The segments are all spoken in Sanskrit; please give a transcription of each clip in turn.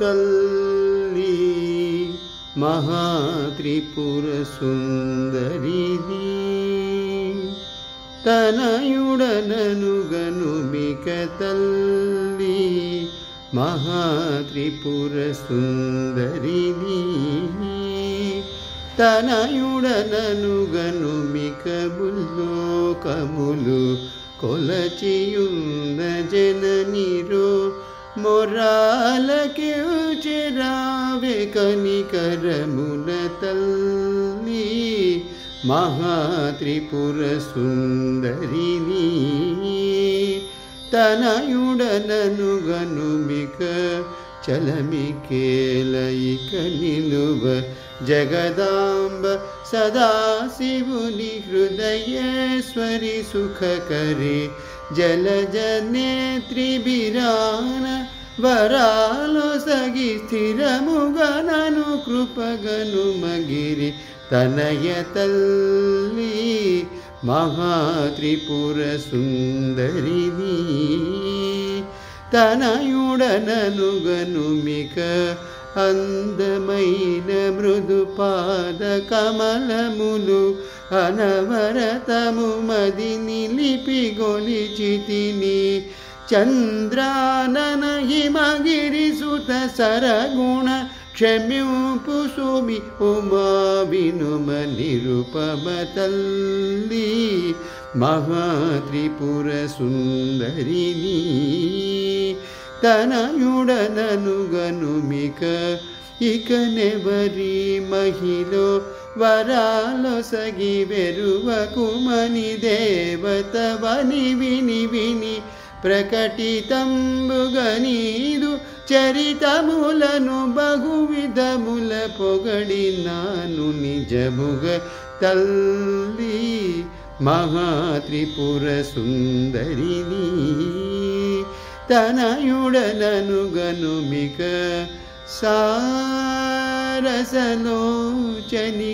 तल् महात्रिपुर सुन्दरि तनायुडनगनुमीकल् महात्रिपुर कोलचियुन्द जननिरो मोरा चिरावे कर मुन तल महात्रिपुर सुन्दरि तनयुडननुगनुमिक चलमिकेलयिक कनिलु जगदाम्ब सदा सदाशिबुनि हृदयेश्वरि सुखकरे సుందరిని తనయుడనను గనుమిక చలమికేలయిక నిలువ జగదాంబ సదాశివుని హృదయేశ్వరి సుఖకరి జలజనేత్రి బిరాన వరాలు సగి స్థిరముగనను కృపగను మగిరి తనయ తల్లి మహాత్రిపుర సుందరిని తనయుడనను గనుమిక అందమైన మృదు పాద కమలములు అనవరతము మది నిలిపి గొలిచితిని చంద్రానన హిమగిరి సుత సరగుణ క్షమ్యూపు సుమి ఉమా వినుమ నిరుపమ తల్లి మహాత్రిపుర సుందరిని తనయుడనను గనుమిక ఇక నెవరి మహిలో వరాలో సగి వెరువకుమని దేవతవని విని విని ప్రకటితంబుగనీదు చరితములను బహువిధముల పొగడినాను నిజముగ తల్లి మహాత్రిపుర సుందరిని తనయుడనను ललो चनि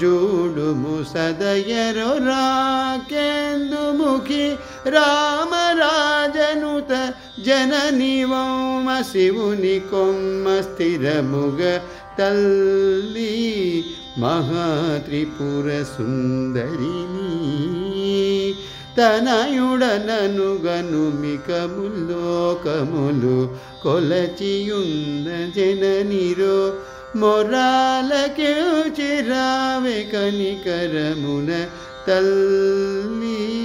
जोडुमु सदयरो राकेन्दुमुखि रामराजनुत जननि वमशिवोमस्थिर मुग तल्ली महात्रिपुरसुन्दरिणी। తనయుడనను గనుమికముల్లోకములు కొలచియున్న జననిరో మొరాలకే చిరావే కనికరమున తల్లి.